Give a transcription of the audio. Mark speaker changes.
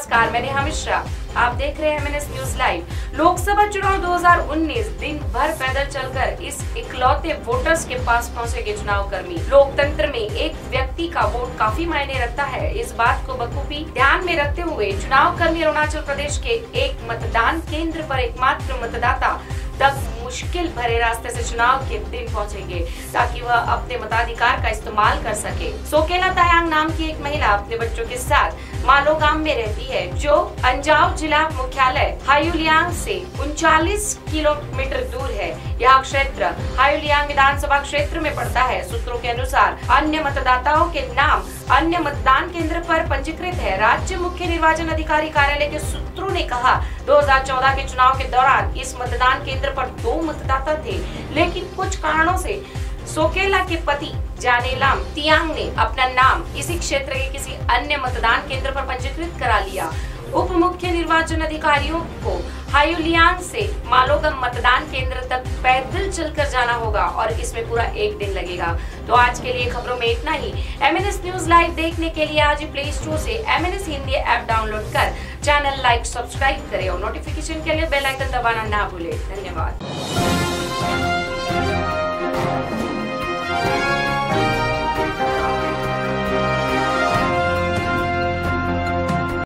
Speaker 1: नमस्कार, मैं नेहा मिश्रा। आप देख रहे हैं एमएनएस न्यूज़ लाइव लोकसभा चुनाव 2019 दिन भर पैदल चलकर इस इकलौते वोटर्स के पास पहुँचेंगे चुनाव कर्मी लोकतंत्र में एक व्यक्ति का वोट काफ़ी मायने रखता है। इस बात को बखूबी ध्यान में रखते हुए चुनाव कर्मी अरुणाचल प्रदेश के एक मतदान केंद्र आरोप एकमात्र मतदाता तक मुश्किल भरे रास्ते से चुनाव के दिन पहुँचेंगे ताकि वह अपने मताधिकार का इस्तेमाल कर सके। सोकेला तायांग नाम की एक महिला अपने बच्चों के साथ मालो में रहती है, जो अंजाव जिला मुख्यालय हायुलियांग से उनचालीस किलोमीटर दूर है। यह क्षेत्र हायुलियांग विधानसभा क्षेत्र में पड़ता है। सूत्रों के अनुसार, अन्य मतदाताओं के नाम अन्य मतदान केंद्र पर पंजीकृत है। राज्य मुख्य निर्वाचन अधिकारी कार्यालय के सूत्रों ने कहा 2014 के चुनाव के दौरान इस मतदान केंद्र पर दो मतदाता थे। लेकिन कुछ कारणों से सोकेला के पति जानेलाम तियांग ने अपना नाम इसी क्षेत्र के किसी अन्य मतदान केंद्र पर पंजीकृत करा लिया। उप मुख्य निर्वाचन अधिकारियों को हायुलियांग से मालोगम मतदान केंद्र तक पैदल चलकर जाना होगा और इसमें पूरा एक दिन लगेगा। तो आज के लिए खबरों में इतना ही। एमएनएस न्यूज़ लाइव देखने के लिए आज प्ले स्टोर से एमएनएस हिंदी ऐप डाउनलोड कर चैनल लाइक सब्सक्राइब करें और नोटिफिकेशन के लिए बेल आइकन दबाना ना भूलें। धन्यवाद।